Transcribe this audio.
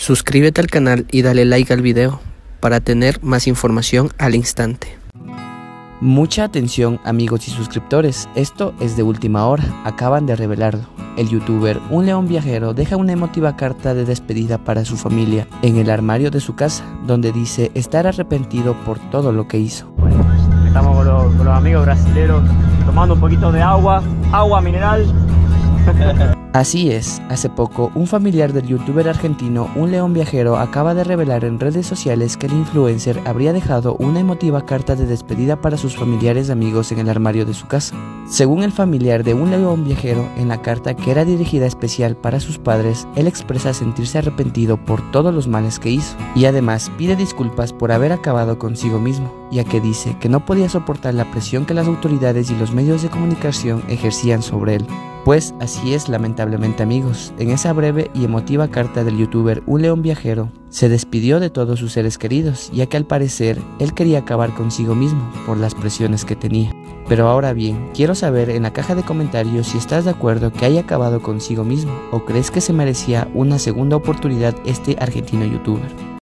Suscríbete al canal y dale like al video para tener más información al instante. Mucha atención amigos y suscriptores, esto es de última hora, acaban de revelarlo. El youtuber Un León Viajero deja una emotiva carta de despedida para su familia en el armario de su casa, donde dice estar arrepentido por todo lo que hizo. Estamos con los, con los amigos brasileños tomando un poquito de agua, agua mineral. Así es, hace poco un familiar del youtuber argentino Un León Viajero acaba de revelar en redes sociales que el influencer habría dejado una emotiva carta de despedida para sus familiares y amigos en el armario de su casa. Según el familiar de Un León Viajero, en la carta que era dirigida especial para sus padres, él expresa sentirse arrepentido por todos los males que hizo y además pide disculpas por haber acabado consigo mismo, ya que dice que no podía soportar la presión que las autoridades y los medios de comunicación ejercían sobre él. Pues así es lamentablemente amigos, en esa breve y emotiva carta del youtuber Un León Viajero, se despidió de todos sus seres queridos, ya que al parecer él quería acabar consigo mismo por las presiones que tenía. Pero ahora bien, quiero saber en la caja de comentarios si estás de acuerdo que haya acabado consigo mismo o crees que se merecía una segunda oportunidad este argentino youtuber.